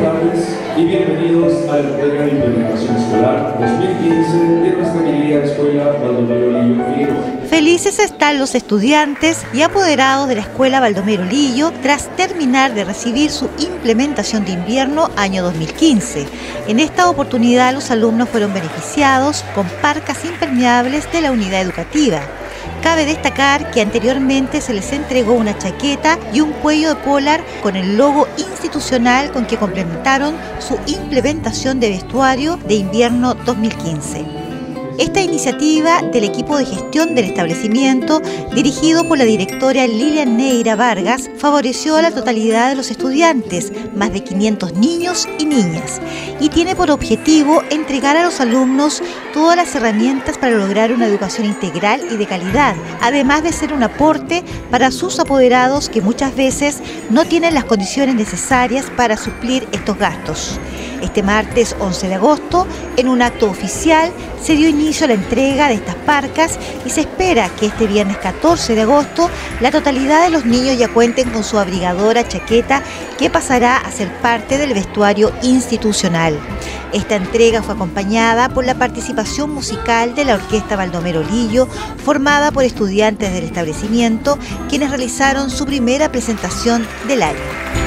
tardes y bienvenidos a la de implementación escolar 2015 de nuestra querida Escuela Baldomero Lillo Figueroa. Felices están los estudiantes y apoderados de la Escuela Baldomero Lillo tras terminar de recibir su implementación de invierno año 2015. En esta oportunidad los alumnos fueron beneficiados con parcas impermeables de la unidad educativa. Cabe destacar que anteriormente se les entregó una chaqueta y un cuello de polar con el logo institucional con que complementaron su implementación de vestuario de invierno 2015. Esta iniciativa del equipo de gestión del establecimiento, dirigido por la directora Lilian Neira Vargas, favoreció a la totalidad de los estudiantes, más de 500 niños y niñas, y tiene por objetivo entregar a los alumnos todas las herramientas para lograr una educación integral y de calidad, además de ser un aporte para sus apoderados que muchas veces no tienen las condiciones necesarias para suplir estos gastos. Este martes 11 de agosto, en un acto oficial, se dio inicio a la entrega de estas parcas y se espera que este viernes 14 de agosto la totalidad de los niños ya cuenten con su abrigadora chaqueta que pasará a ser parte del vestuario institucional. Esta entrega fue acompañada por la participación musical de la Orquesta Baldomero Lillo, formada por estudiantes del establecimiento, quienes realizaron su primera presentación del año.